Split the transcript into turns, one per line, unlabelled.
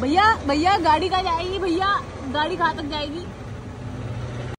भैया भैया गाड़ी कहाँ जाएगी? भैया गाड़ी कहाँ तक जाएगी?